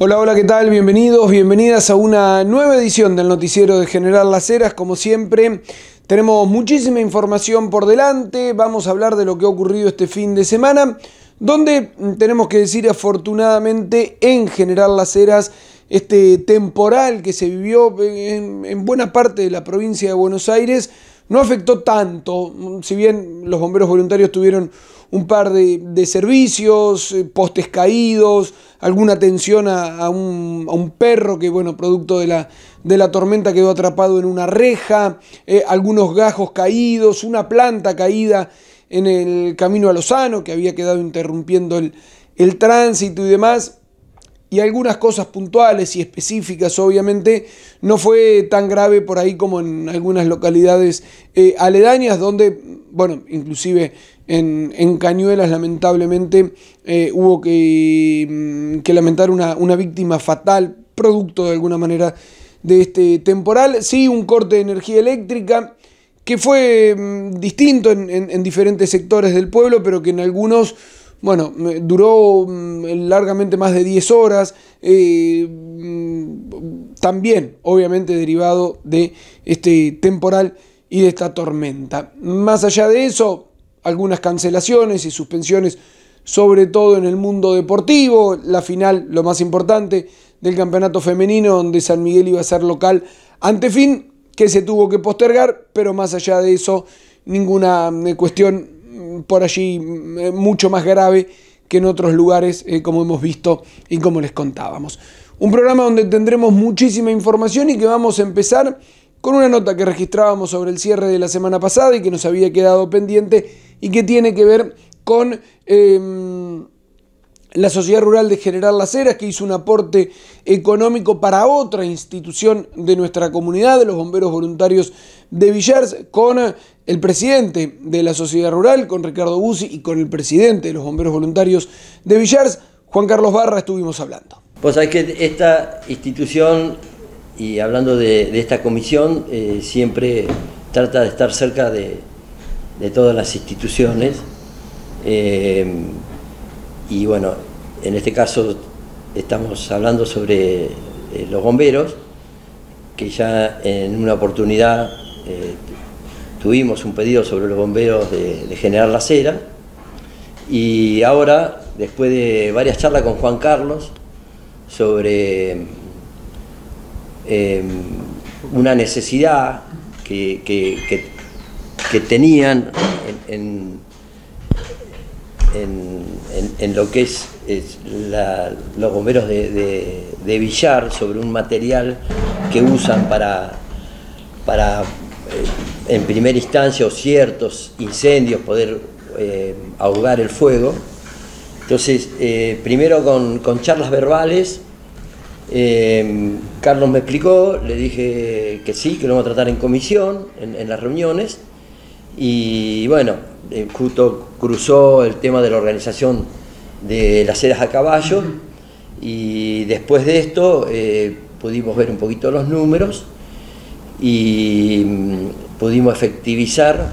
Hola, hola, ¿qué tal? Bienvenidos, bienvenidas a una nueva edición del noticiero de General Las Heras. Como siempre, tenemos muchísima información por delante. Vamos a hablar de lo que ha ocurrido este fin de semana, donde tenemos que decir afortunadamente en General Las Heras este temporal que se vivió en, buena parte de la provincia de Buenos Aires no afectó tanto, si bien los bomberos voluntarios tuvieron un par de, servicios, eh, postes caídos, alguna atención a, un, perro que, bueno, producto de la, de la tormenta quedó atrapado en una reja, eh, algunos gajos caídos, una planta caída en el camino a Lozano que había quedado interrumpiendo el, el tránsito y demás y algunas cosas puntuales y específicas, obviamente, no fue tan grave por ahí como en algunas localidades eh, aledañas, donde, bueno, inclusive en, Cañuelas, lamentablemente, eh, hubo que, mm, que lamentar una, una, víctima fatal, producto de alguna manera de este temporal. Sí, un corte de energía eléctrica que fue mm, distinto en, en diferentes sectores del pueblo, pero que en algunos bueno, duró mm, largamente más de 10 horas, eh, mm, también obviamente derivado de este temporal y de esta tormenta. Más allá de eso, algunas cancelaciones y suspensiones, sobre todo en el mundo deportivo, la final, lo más importante, del campeonato femenino, donde San Miguel iba a ser local ante fin, que se tuvo que postergar, pero más allá de eso, ninguna eh, cuestión por allí eh, mucho más grave que en otros lugares, eh, como hemos visto y como les contábamos. Un programa donde tendremos muchísima información y que vamos a empezar con una nota que registrábamos sobre el cierre de la semana pasada y que nos había quedado pendiente y que tiene que ver con... Em, la Sociedad Rural de General Las Heras, que hizo un aporte económico para otra institución de nuestra comunidad, de los bomberos voluntarios de Villars, con el presidente de la Sociedad Rural, con Ricardo Bussi, y con el presidente de los bomberos voluntarios de Villars, Juan Carlos Barra, estuvimos hablando. Pues hay que esta institución, y hablando de, esta comisión, eh, siempre trata de estar cerca de, todas las instituciones. Eh, y bueno, en este caso estamos hablando sobre eh, los bomberos, que ya en una oportunidad tuvimos un pedido sobre los bomberos de, General La Cera, y ahora, después de varias charlas con Juan Carlos sobre em, una necesidad que, tenían en en, lo que es, los bomberos de, Villar sobre un material que usan para, para en primera instancia o ciertos incendios poder eh, ahogar el fuego. Entonces, eh, primero con, charlas verbales, Carlos me explicó, le dije que sí, que lo vamos a tratar en comisión, en las reuniones, y bueno, eh, justo cruzó el tema de la organización de las eras a caballo. Y después de esto eh, pudimos ver un poquito los números y mm, pudimos efectivizar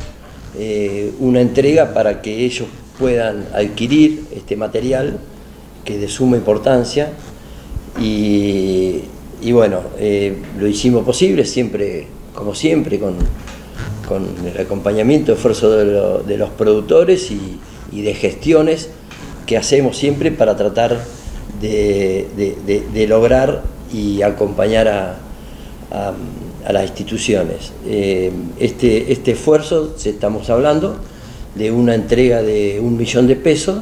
eh, una entrega para que ellos puedan adquirir este material que es de suma importancia. Y, bueno, lo hicimos posible siempre, como siempre, con con el acompañamiento, esfuerzo de, los productores y, de gestiones que hacemos siempre para tratar de, lograr y acompañar a, las instituciones. Eh, este, este esfuerzo, estamos hablando de una entrega de un millón de pesos,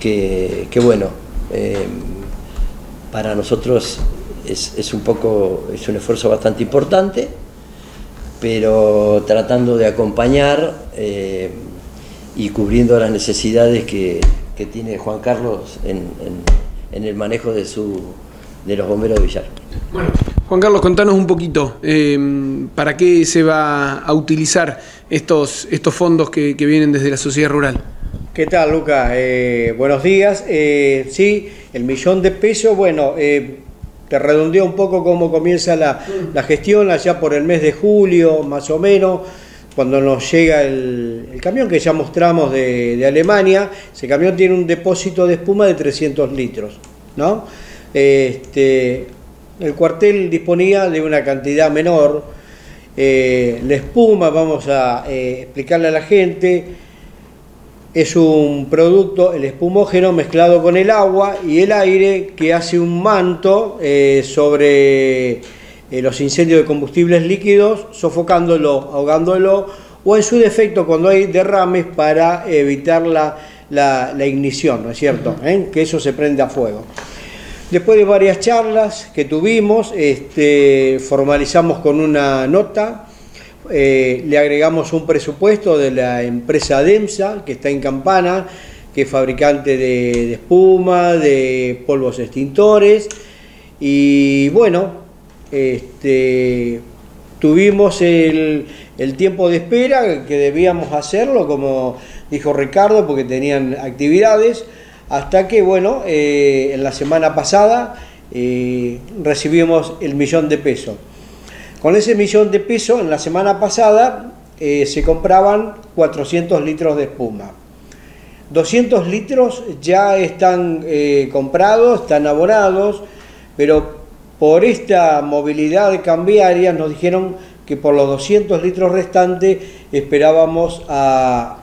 que, bueno, eh, para nosotros es, es, un poco, es un esfuerzo bastante importante pero tratando de acompañar eh, y cubriendo las necesidades que, tiene Juan Carlos en, el manejo de, su, de los bomberos de Villar. Juan Carlos, contanos un poquito, eh, ¿para qué se va a utilizar estos, estos fondos que, vienen desde la sociedad rural? ¿Qué tal, Lucas? Eh, buenos días. sí, el millón de pesos, bueno, te redondeo un poco cómo comienza la, gestión allá por el mes de julio, más o menos, cuando nos llega el, camión que ya mostramos de, Alemania. Ese camión tiene un depósito de espuma de 300 litros, ¿no? Este, el cuartel disponía de una cantidad menor. Eh, la espuma, vamos a eh, explicarle a la gente, es un producto, el espumógeno mezclado con el agua y el aire que hace un manto eh, sobre los incendios de combustibles líquidos, sofocándolo, ahogándolo o en su defecto cuando hay derrames para evitar la, ignición, ¿no es cierto? Que eso se prende a fuego. Después de varias charlas que tuvimos, este, formalizamos con una nota, eh, le agregamos un presupuesto de la empresa DEMSA, que está en Campana, que es fabricante de, espuma, de polvos extintores, y bueno, este, tuvimos el, el tiempo de espera que debíamos hacerlo, como dijo Ricardo, porque tenían actividades hasta que, bueno, eh, en la semana pasada eh, recibimos el millón de pesos. Con ese millón de pesos, en la semana pasada eh, se compraban 400 litros de espuma. 200 litros ya están comprados, están abonados, pero por esta movilidad cambiaria nos dijeron que por los 200 litros restantes esperábamos a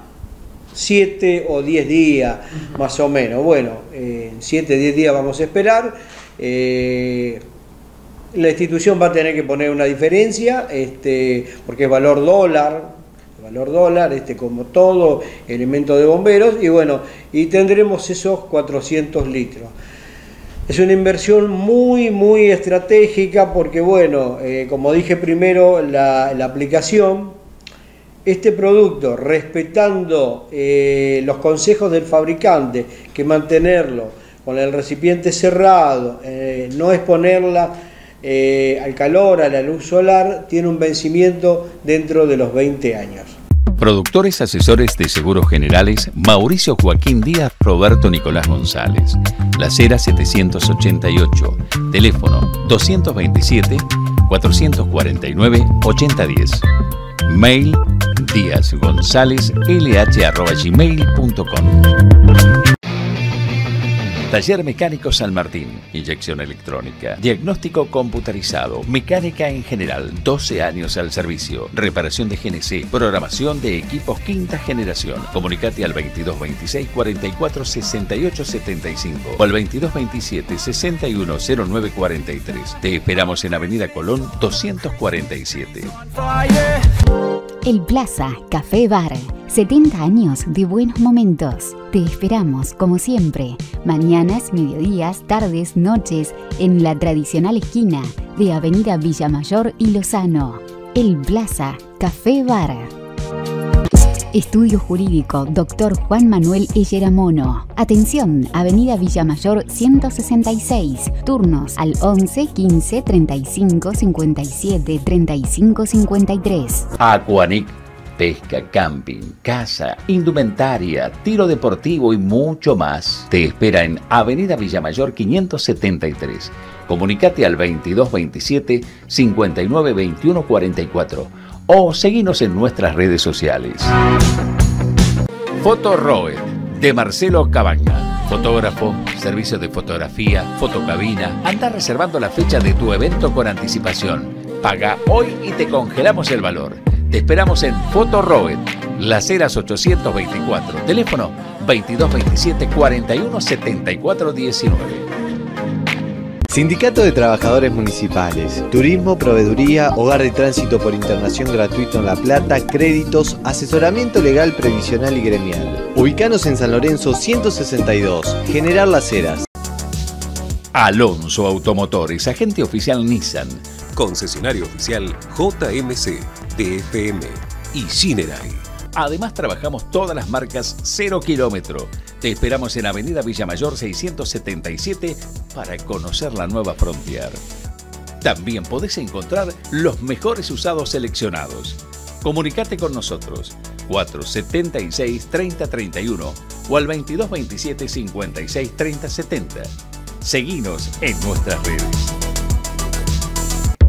7 o 10 días, más o menos. Bueno, en 7 o 10 días vamos a esperar. Eh, la institución va a tener que poner una diferencia, este, porque es valor dólar, valor dólar, este, como todo elemento de bomberos, y bueno, y tendremos esos 400 litros. Es una inversión muy, muy estratégica porque, bueno, eh, como dije primero, la, la aplicación este producto, respetando eh, los consejos del fabricante, que mantenerlo con el recipiente cerrado, eh, no exponerla eh, al calor, a la luz solar, tiene un vencimiento dentro de los 20 años. Productores asesores de seguros generales Mauricio Joaquín Díaz, Roberto Nicolás González. La Cera 788, teléfono 227 449 8010. Mail díazgonzálezlh.gmail.com Taller Mecánico San Martín, inyección electrónica, diagnóstico computarizado, mecánica en general, 12 años al servicio, reparación de GNC, programación de equipos quinta generación. Comunicate al 2226 44 68 75 o al 2227 6109 43. Te esperamos en Avenida Colón 247. El Plaza Café Bar. 70 años de buenos momentos. Te esperamos, como siempre, mañanas, mediodías, tardes, noches, en la tradicional esquina de Avenida Villamayor y Lozano. El Plaza Café Bar. Estudio Jurídico, Dr. Juan Manuel Mono. Atención, Avenida Villamayor 166. Turnos al 11 15 35 57 35 53. Aquanic pesca, camping, casa, indumentaria, tiro deportivo y mucho más. Te espera en Avenida Villamayor 573. Comunicate al 2227 59 21 44 o seguinos en nuestras redes sociales. Foto Roe de Marcelo Cabaña. Fotógrafo, servicio de fotografía, fotocabina. Anda reservando la fecha de tu evento con anticipación. Paga hoy y te congelamos el valor. Te esperamos en Foto Roet, Las Heras 824, teléfono 2227 41 74 19. Sindicato de Trabajadores Municipales, Turismo, Proveeduría, Hogar de Tránsito por Internación Gratuito en La Plata, Créditos, Asesoramiento Legal, Previsional y Gremial. Ubicanos en San Lorenzo 162, General Las Heras. Alonso Automotores, agente oficial Nissan. Concesionario oficial JMC, DFM y Cineray. Además trabajamos todas las marcas 0 kilómetro. Te esperamos en Avenida Villamayor 677 para conocer la nueva Frontier. También podés encontrar los mejores usados seleccionados. Comunicate con nosotros 476 3031 o al 2227 56 30 70. Seguinos en nuestras redes.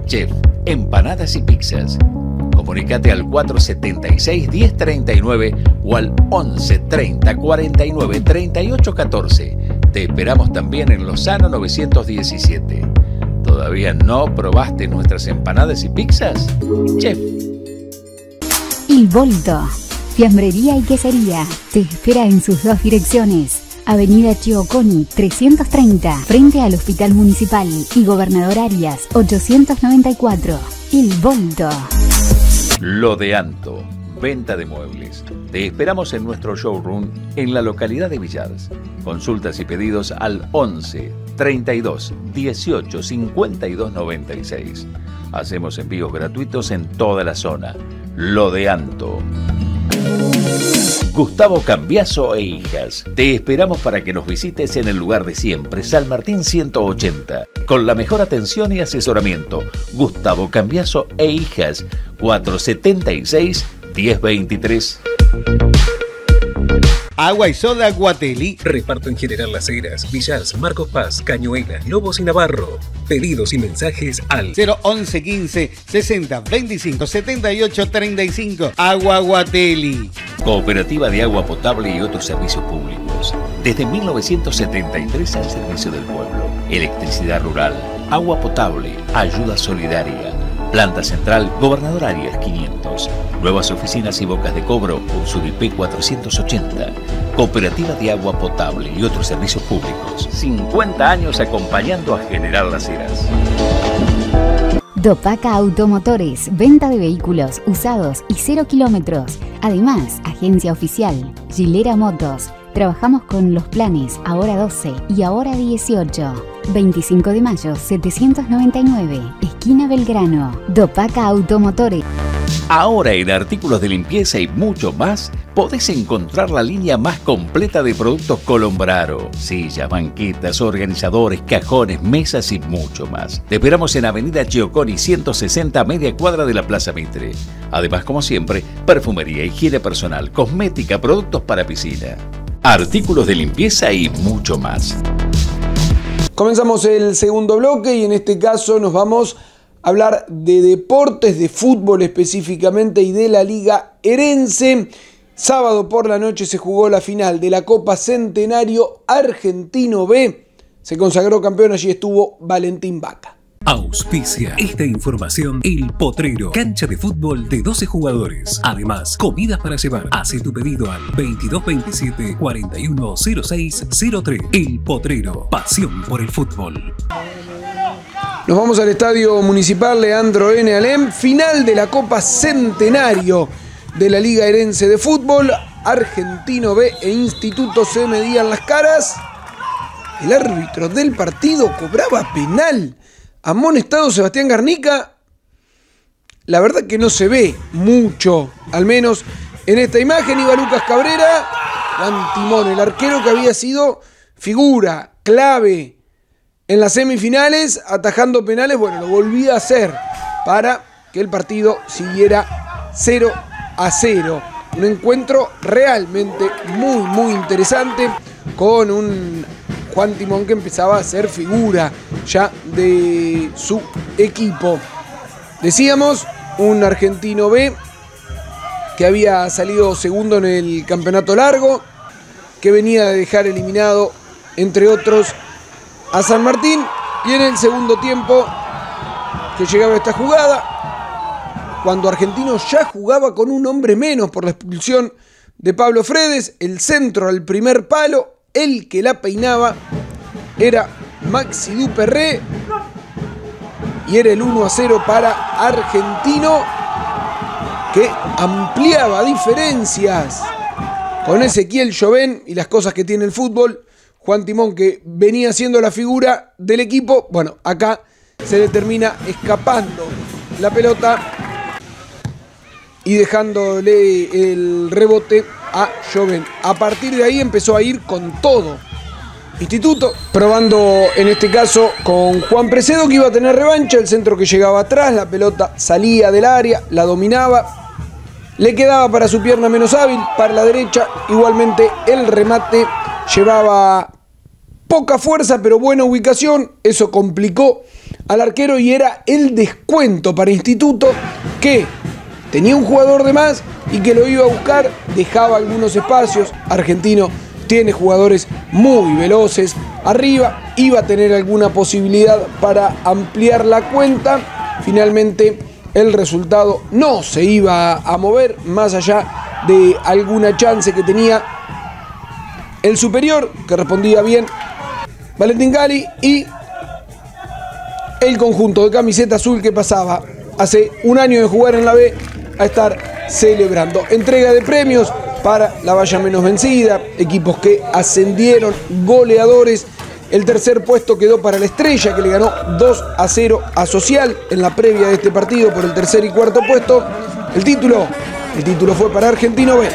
Chef, empanadas y pizzas Comunicate al 476 1039 o al 11 30 49 38 14. Te esperamos también en Lozano 917. ¿Todavía no probaste nuestras empanadas y pizzas? Chef. Il Volto. Fiambrería y quesería. Te espera en sus dos direcciones. Avenida Chioconi 330, frente al Hospital Municipal y Gobernador Arias 894. Il Volto. Lo de Anto. Venta de muebles. Te esperamos en nuestro showroom en la localidad de Villars. Consultas y pedidos al 11 32 18 52 96. Hacemos envíos gratuitos en toda la zona. Lo de Anto. Gustavo Cambiaso e Hijas. Te esperamos para que nos visites en el lugar de siempre, San Martín 180, con la mejor atención y asesoramiento. Gustavo Cambiaso e Hijas, 476 1023. Agua y soda Guateli. Reparto en General Las Heras, Villars, Marcos Paz, Cañuelas, Lobos y Navarro. Pedidos y mensajes al 011 15 60 25 78 35. Agua Guateli. Cooperativa de agua potable y otros servicios públicos. Desde 1973 al servicio del pueblo. Electricidad rural, agua potable, ayuda solidaria. Planta Central, Gobernador Arias 500. Nuevas oficinas y bocas de cobro, IP 480. Cooperativa de agua potable y otros servicios públicos. 50 años acompañando a General Las Heras. Dopaca Automotores, venta de vehículos usados y cero kilómetros. Además, agencia oficial, Gilera Motos. Trabajamos con los planes Ahora 12 y Ahora 18. 25 de mayo 799, esquina Belgrano. Dopaca Automotores. Ahora en artículos de limpieza y mucho más, podés encontrar la línea más completa de productos Colombraro. Sillas, banquetas, organizadores, cajones, mesas y mucho más. Te esperamos en Avenida Chioconi 160, media cuadra de la Plaza Mitre. Además, como siempre, perfumería, higiene personal, cosmética, productos para piscina. Artículos de limpieza y mucho más. Comenzamos el segundo bloque y en este caso nos vamos a hablar de deportes, de fútbol específicamente y de la Liga Herense. Sábado por la noche se jugó la final de la Copa Centenario Argentino B. Se consagró campeón, allí estuvo Valentín Vaca. Auspicia esta información El Potrero, cancha de fútbol de 12 jugadores. Además, comidas para llevar. Hace tu pedido al 2227 410603. El Potrero, pasión por el fútbol. Nos vamos al Estadio Municipal Leandro N. Alem, final de la Copa Centenario de la Liga Herense de Fútbol. Argentino B e Instituto se medían las caras. El árbitro del partido cobraba penal amonestado Sebastián Garnica, la verdad que no se ve mucho, al menos en esta imagen. Iba Lucas Cabrera, Juan Timón, el arquero que había sido figura clave en las semifinales, atajando penales, bueno, lo volvía a hacer para que el partido siguiera 0 a 0. Un encuentro realmente muy, muy interesante con un Juan Timón que empezaba a ser figura ya de su equipo. Decíamos, un argentino B que había salido segundo en el campeonato largo, que venía de dejar eliminado, entre otros, a San Martín. Y en el segundo tiempo que llegaba esta jugada, cuando Argentino ya jugaba con un hombre menos por la expulsión de Pablo Fredes, el centro al primer palo, el que la peinaba era Maxi Duperré y era el 1 a 0 para Argentino que ampliaba diferencias con Ezequiel Joven y las cosas que tiene el fútbol. Juan Timón que venía siendo la figura del equipo, bueno, acá se le termina escapando la pelota y dejándole el rebote a Joven. A partir de ahí empezó a ir con todo. Instituto, probando en este caso con Juan Precedo que iba a tener revancha, el centro que llegaba atrás, la pelota salía del área, la dominaba, le quedaba para su pierna menos hábil, para la derecha, igualmente el remate llevaba poca fuerza pero buena ubicación, eso complicó al arquero y era el descuento para Instituto que tenía un jugador de más y que lo iba a buscar, dejaba algunos espacios, Argentino tiene jugadores muy veloces. Arriba iba a tener alguna posibilidad para ampliar la cuenta. Finalmente el resultado no se iba a mover más allá de alguna chance que tenía el superior, que respondía bien Valentín Gali y el conjunto de camiseta azul que pasaba hace un año de jugar en la B a estar celebrando. Entrega de premios para la valla menos vencida, equipos que ascendieron, goleadores. El tercer puesto quedó para la estrella que le ganó 2 a 0 a Social en la previa de este partido por el tercer y cuarto puesto. El título, el título fue para Argentino B.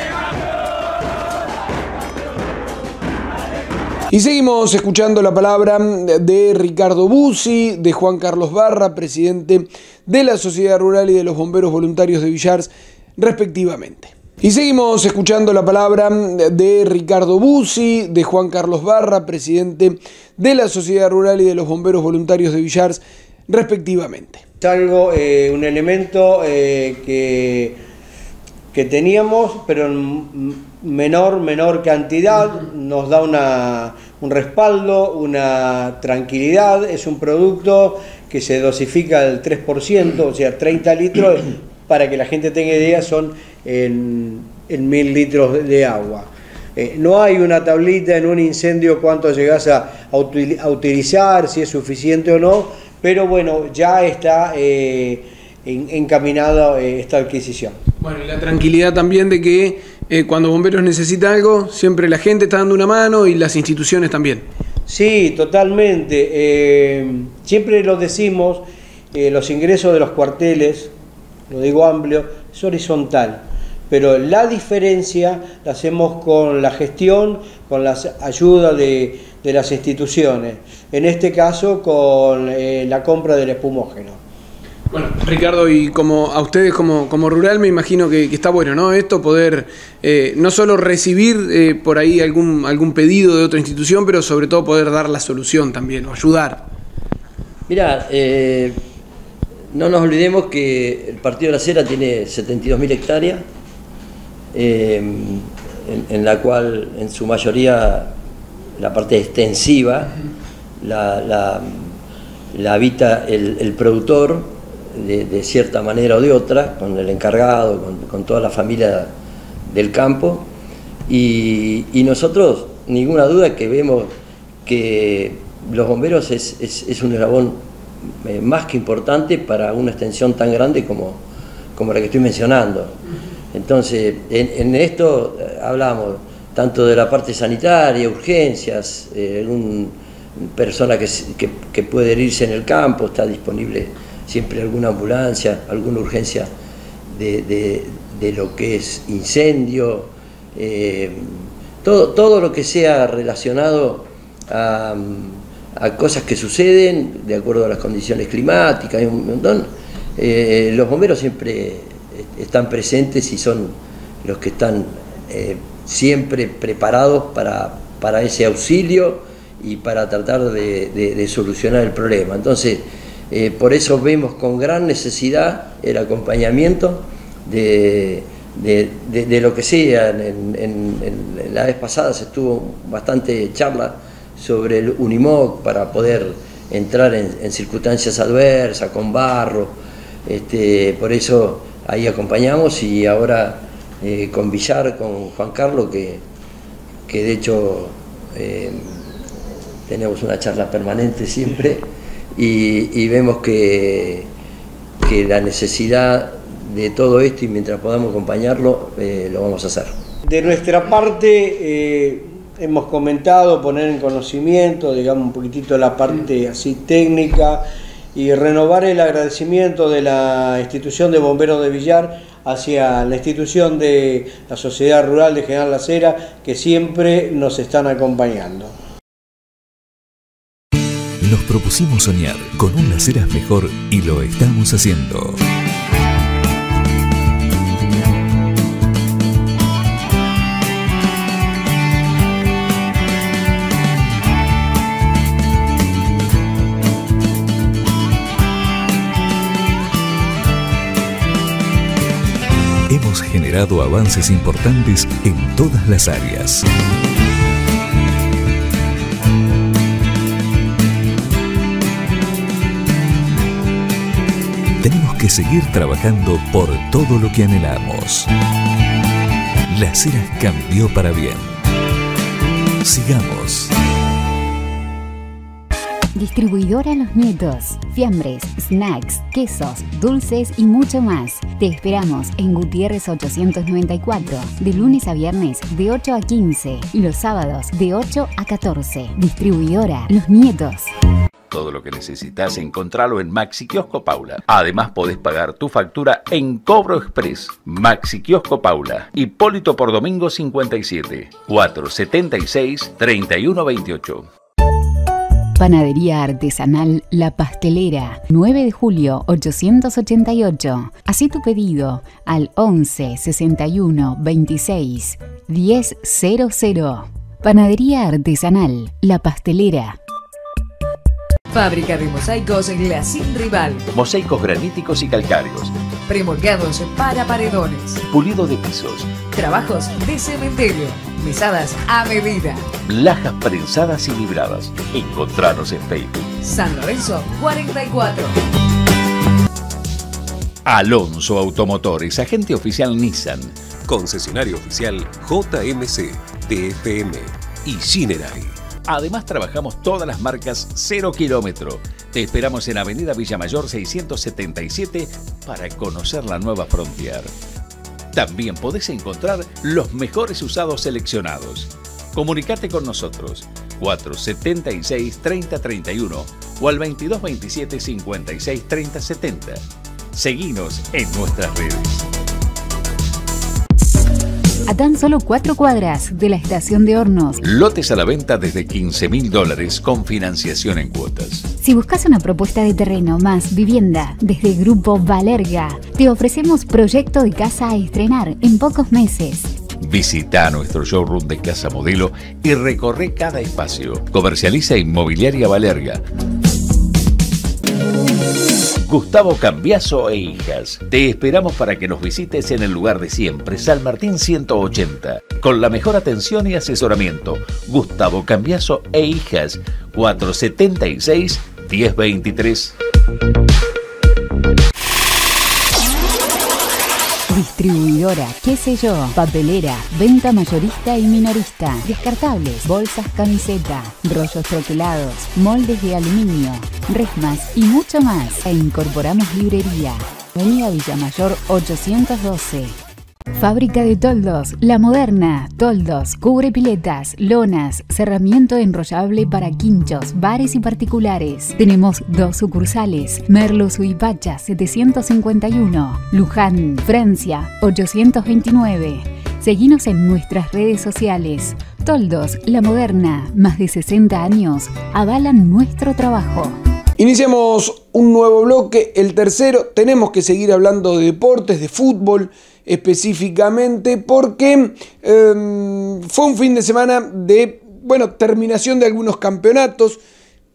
Y seguimos escuchando la palabra de Ricardo Busi, de Juan Carlos Barra, presidente de la Sociedad Rural y de los Bomberos Voluntarios de Villars, respectivamente. Y seguimos escuchando la palabra de Ricardo Busi, de Juan Carlos Barra, presidente de la Sociedad Rural y de los Bomberos Voluntarios de Villars, respectivamente. Es algo, eh, un elemento eh, que, que teníamos, pero en menor, menor cantidad, nos da una, un respaldo, una tranquilidad, es un producto que se dosifica al 3%, o sea, 30 litros, para que la gente tenga idea, son en, en litros de agua. Eh, no hay una tablita en un incendio cuánto llegas a, utilizar, si es suficiente o no, pero bueno, ya está eh, en, encaminada eh, esta adquisición. Bueno, y la tranquilidad también de que cuando Bomberos necesita algo, siempre la gente está dando una mano y las instituciones también. Sí, totalmente. Eh, siempre lo decimos, eh, los ingresos de los cuarteles, lo digo amplio, es horizontal. Pero la diferencia la hacemos con la gestión, con la ayuda de, de las instituciones. En este caso, con la compra del espumógeno. Bueno, Ricardo, y como a ustedes como, como rural me imagino que, que, está bueno, ¿no? Esto poder eh, no solo recibir eh, por ahí algún, algún pedido de otra institución, pero sobre todo poder dar la solución también, o ayudar. Mira, eh, no nos olvidemos que el Partido de la Cera tiene 72.000 hectáreas, en, en, la cual en su mayoría la parte extensiva la, la, la habita el, el productor de, cierta manera o de otra, con el encargado, con, con toda la familia del campo. Y, nosotros, ninguna duda que vemos que los bomberos es, es, es un eslabón eh, más que importante para una extensión tan grande como, como la que estoy mencionando. Entonces, en, esto eh, hablamos tanto de la parte sanitaria, urgencias, eh, una persona que, que, que puede herirse en el campo, está disponible siempre alguna ambulancia, alguna urgencia de, de, lo que es incendio, eh, todo, todo lo que sea relacionado a, a, cosas que suceden de acuerdo a las condiciones climáticas, hay un montón. Eh, los bomberos siempre están presentes y son los que están eh, siempre preparados para, para, ese auxilio y para tratar de, de solucionar el problema. Entonces, eh, por eso vemos con gran necesidad el acompañamiento de, de, lo que sea. En, la vez pasada se estuvo bastante charla sobre el Unimoc para poder entrar en, circunstancias adversas, con barro. Este, por eso ahí acompañamos y ahora eh, con Villar, con Juan Carlos, que, que de hecho eh, tenemos una charla permanente siempre y, vemos que, que, la necesidad de todo esto y mientras podamos acompañarlo, eh, lo vamos a hacer. De nuestra parte, eh, hemos comentado poner en conocimiento, digamos, un poquitito la parte así técnica y renovar el agradecimiento de la institución de bomberos de Villar hacia la institución de la Sociedad Rural de General La Cera, que siempre nos están acompañando. Nos propusimos soñar con un Las Heras mejor y lo estamos haciendo. Hemos generado avances importantes en todas las áreas que seguir trabajando por todo lo que anhelamos. Las Heras cambió para bien. Sigamos. Distribuidora Los Nietos. Fiambres, snacks, quesos, dulces y mucho más. Te esperamos en Gutiérrez 894, de lunes a viernes de 8 a 15 y los sábados de 8 a 14. Distribuidora Los Nietos. Todo lo que necesitas encontrarlo en Maxi Kiosco Paula. Además podés pagar tu factura en Cobro Express. Maxi Kiosco Paula. Hipólito por Domingo 57. 476 3128. Panadería Artesanal La Pastelera, 9 de julio 888. Así tu pedido al 11 61 26 1000. Panadería Artesanal La Pastelera. Fábrica de mosaicos La Sin Rival. Mosaicos graníticos y calcáreos. Premoldeados para paredones. Pulido de pisos. Trabajos de cementerio. Mesadas a medida. Lajas prensadas y libradas. Encontranos en Facebook. San Lorenzo 44. Alonso Automotores, agente oficial Nissan. Concesionario oficial JMC, TFM y Cineray. Además trabajamos todas las marcas 0 kilómetro. Te esperamos en Avenida Villamayor 677 para conocer la nueva Frontier. También podés encontrar los mejores usados seleccionados. Comunicate con nosotros 476 3031 o al 2227 56 30 70. Seguinos en nuestras redes. A tan solo cuatro cuadras de la estación de hornos. Lotes a la venta desde 15 mil dólares con financiación en cuotas. Si buscas una propuesta de terreno más vivienda desde Grupo Valerga, te ofrecemos proyecto de casa a estrenar en pocos meses. Visita nuestro showroom de Casa Modelo y recorre cada espacio. Comercializa Inmobiliaria Valerga. Gustavo Cambiaso e Hijas. Te esperamos para que nos visites en el lugar de siempre, San Martín 180, con la mejor atención y asesoramiento. Gustavo Cambiaso e Hijas, 476 1023. Distribuidora, qué sé yo, papelera, venta mayorista y minorista, descartables, bolsas camiseta, rollos troquelados, moldes de aluminio, resmas y mucho más. E incorporamos librería. Avenida Villamayor 812. Fábrica de toldos, La Moderna, toldos, cubre piletas, lonas, cerramiento enrollable para quinchos, bares y particulares. Tenemos dos sucursales, Merlo Suipacha 751, Luján, Francia 829. Seguinos en nuestras redes sociales. Toldos, La Moderna, más de 60 años, avalan nuestro trabajo. Iniciamos un nuevo bloque, el tercero. Tenemos que seguir hablando de deportes, de fútbol específicamente, porque eh, fue un fin de semana de, bueno, terminación de algunos campeonatos.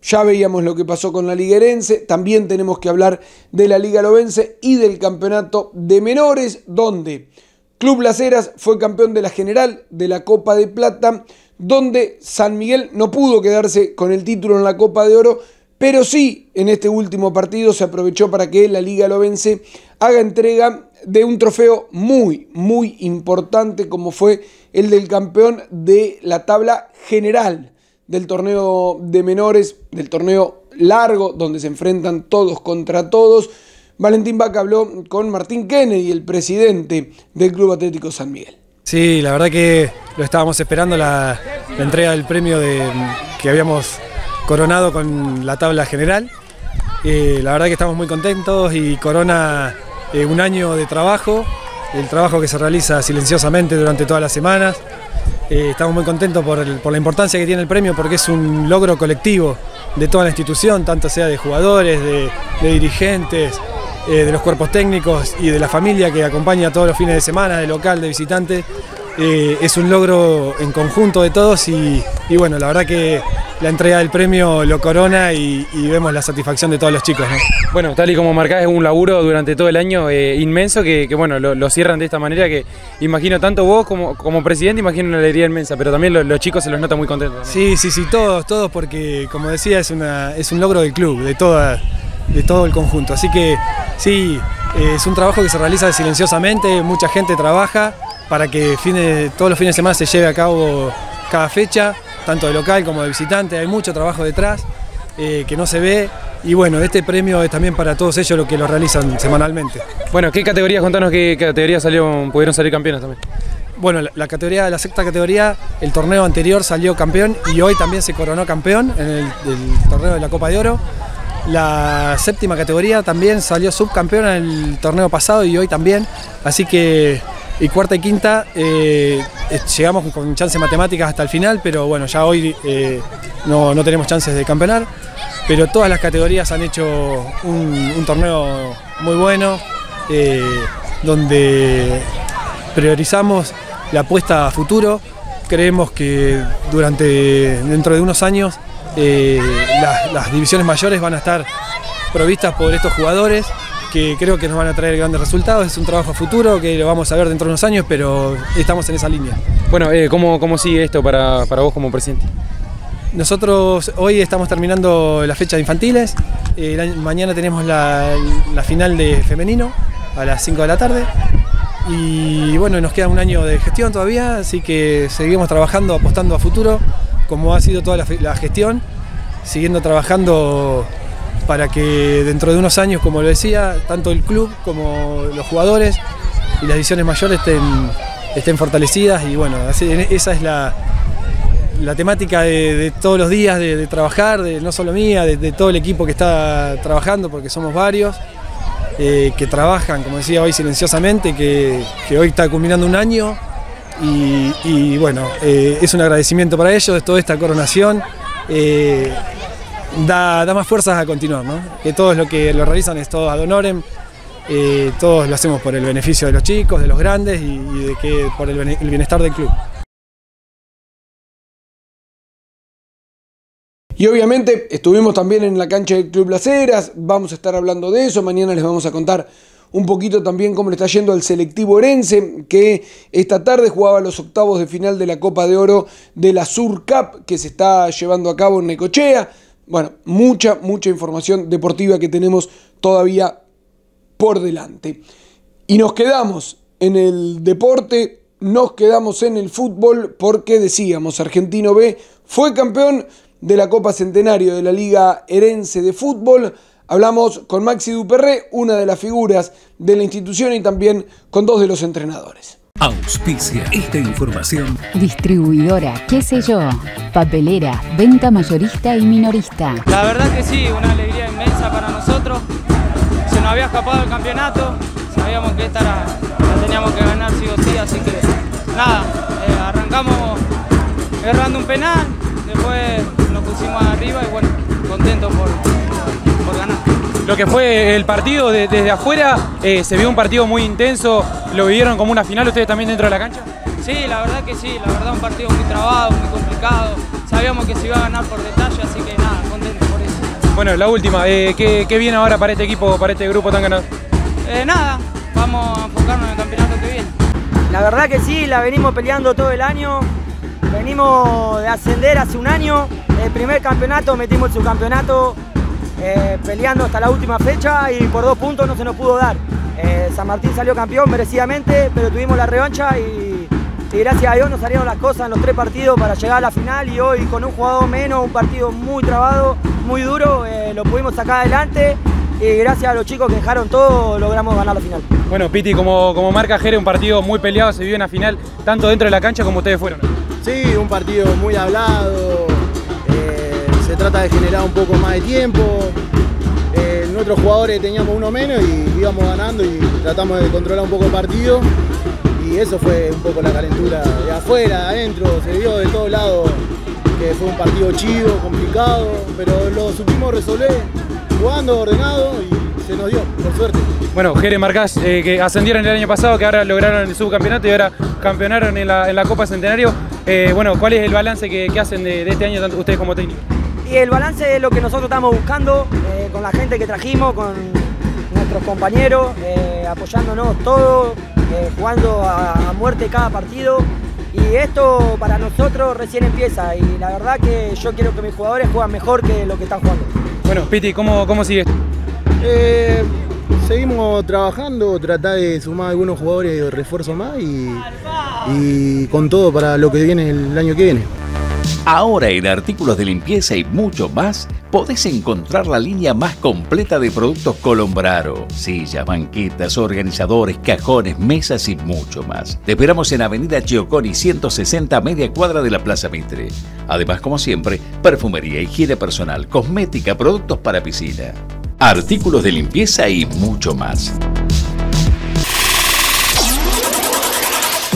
Ya veíamos lo que pasó con la Liga Herense, también tenemos que hablar de la Liga Lovense y del campeonato de menores, donde Club Las Heras fue campeón de la general de la Copa de Plata, donde San Miguel no pudo quedarse con el título en la Copa de Oro, pero sí en este último partido se aprovechó para que la Liga Lovense haga entrega de un trofeo muy, muy importante como fue el del campeón de la tabla general del torneo de menores, del torneo largo, donde se enfrentan todos contra todos. Valentín Vaca habló con Martín Kennedy, el presidente del Club Atlético San Miguel. Sí, la verdad que lo estábamos esperando, la, entrega del premio de, que habíamos coronado con la tabla general. Eh, la verdad que estamos muy contentos y corona eh, un año de trabajo, el trabajo que se realiza silenciosamente durante todas las semanas. Eh, estamos muy contentos por, la importancia que tiene el premio porque es un logro colectivo de toda la institución, tanto sea de jugadores, de, de dirigentes, eh, de los cuerpos técnicos y de la familia que acompaña todos los fines de semana, de local, de visitante. Eh, es un logro en conjunto de todos y, y bueno, la verdad que la entrega del premio lo corona y, y vemos la satisfacción de todos los chicos. ¿no? Bueno, tal y como marcás, es un laburo durante todo el año eh, inmenso que, que, bueno, lo, lo cierran de esta manera que imagino tanto vos como, como presidente, imagino una alegría inmensa, pero también lo- los chicos se los nota muy contentos. Sí, sí, sí, todos, todos, porque como decía, es, una, es un logro del club, de toda, de todo el conjunto. Así que sí, eh, es un trabajo que se realiza silenciosamente, mucha gente trabaja para que fines- todos los fines de semana se lleve a cabo cada fecha, tanto de local como de visitante, hay mucho trabajo detrás eh, que no se ve y bueno, este premio es también para todos ellos los que lo realizan semanalmente. Bueno, ¿qué categorías, contanos qué categorías salieron, pudieron salir campeones también? Bueno, la, la categoría, la sexta categoría, el torneo anterior salió campeón y hoy también se coronó campeón en el, el torneo de la Copa de Oro. La séptima categoría también salió subcampeón en el torneo pasado y hoy también. Así que, y cuarta y quinta, eh, eh, llegamos con chances matemáticas hasta el final, pero bueno, ya hoy eh, no, no tenemos chances de campeonar. Pero todas las categorías han hecho un, torneo muy bueno, donde priorizamos la apuesta a futuro. Creemos que durante dentro de unos años las divisiones mayores van a estar provistas por estos jugadores que creo que nos van a traer grandes resultados. Es un trabajo futuro que lo vamos a ver dentro de unos años, pero estamos en esa línea. Bueno, eh, ¿cómo, ¿cómo sigue esto para, para vos como presidente? Nosotros hoy estamos terminando la fecha de infantiles, eh, mañana tenemos la, la final de femenino a las 5 de la tarde y bueno, nos queda un año de gestión todavía, así que seguimos trabajando, apostando a futuro, como ha sido toda la gestión, siguiendo trabajando para que dentro de unos años, como lo decía, tanto el club como los jugadores y las divisiones mayores estén, fortalecidas y bueno, así- esa es la, temática de, de todos los días de, de trabajar, de, no solo mía, de, de todo el equipo que está trabajando, porque somos varios, eh, que trabajan, como decía hoy, silenciosamente, que, hoy está culminando un año. Y, bueno, eh, es un agradecimiento para ellos, toda esta coronación. eh, da, más fuerzas a continuar, ¿no? Que todos lo que lo realizan es todo ad honorem, eh, todos lo hacemos por el beneficio de los chicos, de los grandes y, de que, por el el bienestar del club. Y obviamente estuvimos también en la cancha del Club Las Heras, vamos a estar hablando de eso, mañana les vamos a contar un poquito también cómo le está yendo al selectivo Orense, que esta tarde jugaba los octavos de final de la Copa de Oro de la Sur Cup, que se está llevando a cabo en Necochea. Bueno, mucha, mucha información deportiva que tenemos todavía por delante. Y nos quedamos en el deporte, nos quedamos en el fútbol, porque decíamos, Argentino B fue campeón de la Copa Centenario de la Liga Herense de Fútbol. Hablamos con Maxi Duperré, una de las figuras de la institución y también con dos de los entrenadores. Auspicia esta información. Distribuidora, qué sé yo. Papelera, venta mayorista y minorista. La verdad que sí, una alegría inmensa para nosotros. Se nos había escapado el campeonato, sabíamos que esta la, la teníamos que ganar sí o sí, así que nada, eh, arrancamos errando un penal, después nos pusimos arriba y bueno, contentos por. Lo que fue el partido de- desde afuera, eh, se vio un partido muy intenso, lo vivieron como una final ustedes también dentro de la cancha. Sí, la verdad que sí, la verdad un partido muy trabado, muy complicado. Sabíamos que se iba a ganar por detalle, así que nada, contentos por eso. Bueno, la última, eh, ¿qué, qué viene ahora para este equipo, para este grupo tan ganador? Eh, nada, vamos a enfocarnos en el campeonato que viene. La verdad que sí, la venimos peleando todo el año. Venimos de ascender hace un año. El primer campeonato metimos el subcampeonato eh, peleando hasta la última fecha y por dos puntos no se nos pudo dar. Eh, San Martín salió campeón merecidamente, pero tuvimos la revancha y, y gracias a Dios nos salieron las cosas en los tres partidos para llegar a la final y hoy con un jugador menos, un partido muy trabado, muy duro, eh, lo pudimos sacar adelante y gracias a los chicos que dejaron todo logramos ganar la final. Bueno, Piti, como, como marca Jere, un partido muy peleado, se vivió una final tanto dentro de la cancha como ustedes fueron. Sí, un partido muy hablado. Trata de generar un poco más de tiempo. Eh, nuestros jugadores teníamos uno menos y íbamos ganando y tratamos de controlar un poco el partido. Y eso fue un poco la calentura de afuera, de adentro. Se vio de todos lados que fue un partido chivo, complicado, pero lo supimos resolver jugando ordenado y se nos dio, por suerte. Bueno, Jere, marcás eh, que ascendieron el año pasado, que ahora lograron el subcampeonato y ahora campeonaron en la, Copa Centenario. Eh, bueno, ¿cuál es el balance que, que hacen de, de este año tanto ustedes como técnicos? Y el balance es lo que nosotros estamos buscando, eh, con la gente que trajimos, con nuestros compañeros, eh, apoyándonos todos, eh, jugando a, a muerte cada partido. Y esto para nosotros recién empieza y la verdad que yo quiero que mis jugadores jueguen mejor que lo que están jugando. Bueno, Piti, ¿cómo, cómo sigue esto? Eh, seguimos trabajando, tratar de sumar algunos jugadores de refuerzo más y, y con todo para lo que viene el año que viene. Ahora en artículos de limpieza y mucho más, podés encontrar la línea más completa de productos Colombraro. Sillas, banquetas, organizadores, cajones, mesas y mucho más. Te esperamos en Avenida Gioconi 160, media cuadra de la Plaza Mitre. Además, como siempre, perfumería, higiene personal, cosmética, productos para piscina. Artículos de limpieza y mucho más.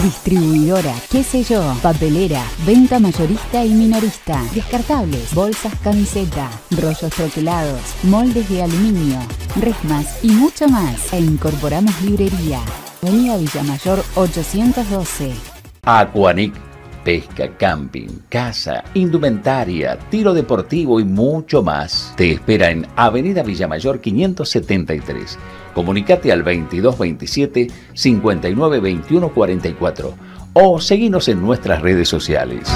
Distribuidora, qué sé yo, papelera, venta mayorista y minorista, descartables, bolsas camiseta, rollos troquelados, moldes de aluminio, resmas y mucho más. E incorporamos librería. Avenida Villamayor 812. Aquanic, pesca, camping, casa, indumentaria, tiro deportivo y mucho más. Te espera en Avenida Villamayor 573. Comunicate al 2227 59 21 44 o seguinos en nuestras redes sociales.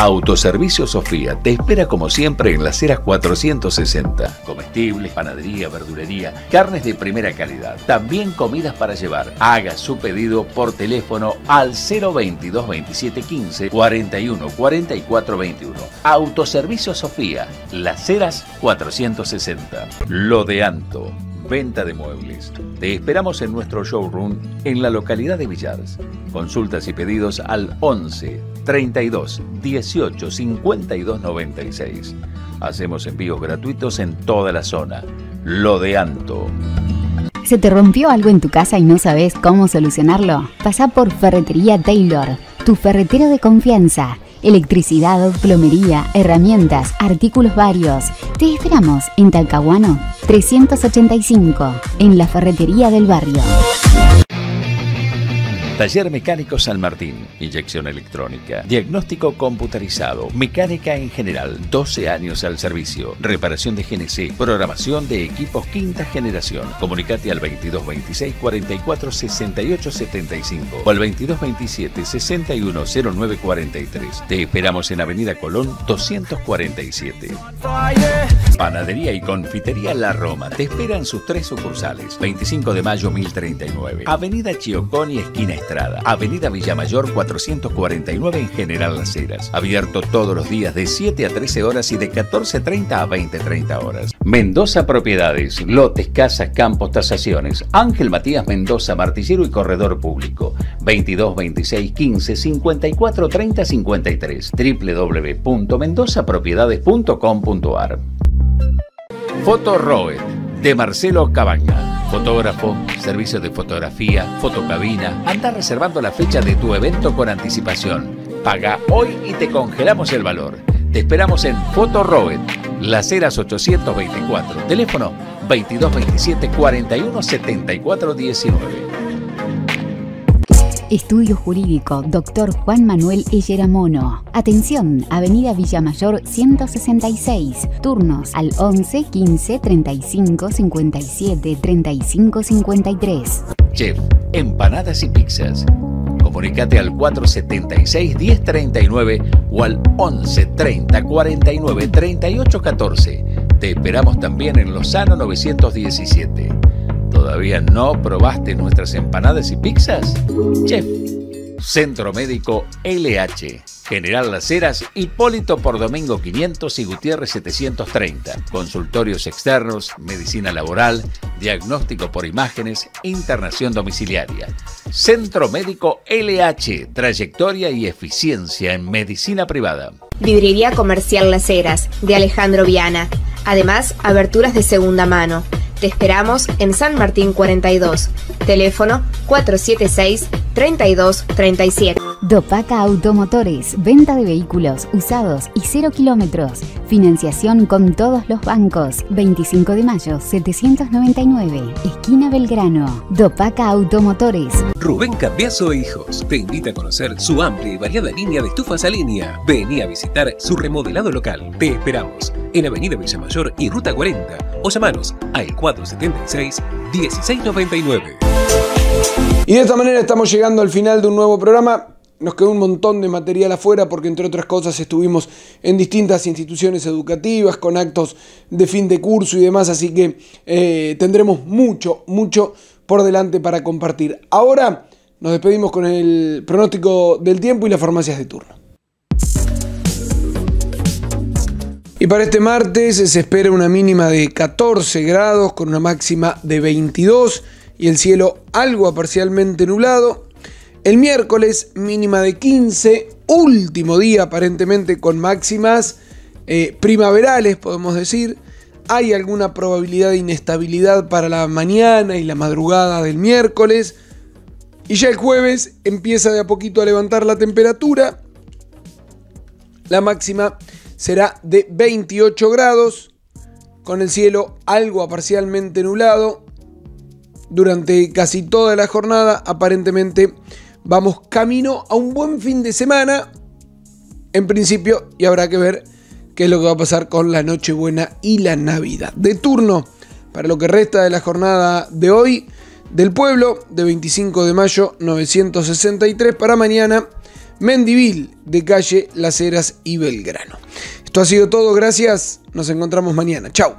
Autoservicio Sofía te espera como siempre en las Heras 460. Comestibles, panadería, verdulería, carnes de primera calidad. También comidas para llevar. Haga su pedido por teléfono al 022 27 15 41 44 21. Autoservicio Sofía, Las Heras 460. Lo de Anto. Venta de muebles. Te esperamos en nuestro showroom en la localidad de Villars. Consultas y pedidos al 11 32 18 52 96. Hacemos envíos gratuitos en toda la zona. Lo de Anto. ¿Se te rompió algo en tu casa y no sabes cómo solucionarlo? Pasa por Ferretería Taylor, tu ferretero de confianza. Electricidad, plomería, herramientas, artículos varios. Te esperamos en Talcahuano 385, en la ferretería del barrio. Taller Mecánico San Martín, inyección electrónica, diagnóstico computarizado, mecánica en general, 12 años al servicio, reparación de GNC, programación de equipos quinta generación. Comunicate al 2226 44 68 75 o al 2227 61 09 43. Te esperamos en Avenida Colón 247. Panadería y Confitería La Roma te esperan sus tres sucursales. 25 de mayo 1039. Avenida Chioconi, esquina Estrada. Avenida Villamayor 449 en General Las Heras. Abierto todos los días de 7 a 13 horas y de 14.30 a 20.30 horas. Mendoza Propiedades. Lotes, casas, campos, tasaciones. Ángel Matías Mendoza, martillero y corredor público. 22 26 15 54 30 53. www.mendozapropiedades.com.ar Foto Roet de Marcelo Cabaña. Fotógrafo, servicio de fotografía, fotocabina. Anda reservando la fecha de tu evento con anticipación. Paga hoy y te congelamos el valor. Te esperamos en Foto Roet, Las Heras 824. Teléfono 2227 41 74 19. Estudio Jurídico, Dr. Juan Manuel Mono. Atención, Avenida Villamayor 166. Turnos al 11 15 35 57 35 53. Chef, empanadas y pizzas. Comunicate al 476 1039 o al 11 30 49 38 14. Te esperamos también en Lozano 917. ¿Todavía no probaste nuestras empanadas y pizzas? Chef. Centro Médico LH. General Las Heras, Hipólito por Domingo 500 y Gutiérrez 730. Consultorios externos, medicina laboral, diagnóstico por imágenes, internación domiciliaria. Centro Médico LH, trayectoria y eficiencia en medicina privada. Librería Comercial Las Heras, de Alejandro Viana. Además, aberturas de segunda mano. Te esperamos en San Martín 42. Teléfono 476-3237. Dopaca Automotores. Venta de vehículos usados y cero kilómetros. Financiación con todos los bancos. 25 de mayo 799. Esquina Belgrano. Dopaca Automotores. Rubén Cambiaso e Hijos te invita a conocer su amplia y variada línea de estufas a línea. Vení a visitar su remodelado local. Te esperamos en Avenida Villamayor y Ruta 40 o llamanos al 476-1699. Y de esta manera estamos llegando al final de un nuevo programa. nos quedó un montón de material afuera porque entre otras cosas estuvimos en distintas instituciones educativas con actos de fin de curso y demás, así que eh, tendremos mucho, mucho por delante para compartir. Ahora nos despedimos con el pronóstico del tiempo y las farmacias de turno. Y para este martes se espera una mínima de 14 grados con una máxima de 22 y el cielo algo parcialmente nublado. El miércoles mínima de 15, último día aparentemente con máximas eh, primaverales, podemos decir. Hay alguna probabilidad de inestabilidad para la mañana y la madrugada del miércoles. Y ya el jueves empieza de a poquito a levantar la temperatura. La máxima será de 28 grados, con el cielo algo parcialmente nublado. Durante casi toda la jornada, aparentemente vamos camino a un buen fin de semana. En principio, y habrá que ver qué es lo que va a pasar con la Nochebuena y la Navidad. De turno, para lo que resta de la jornada de hoy, del pueblo, de 25 de mayo 963 para mañana, Mendivil, de calle Las Heras y Belgrano. Esto ha sido todo, gracias, nos encontramos mañana, chao.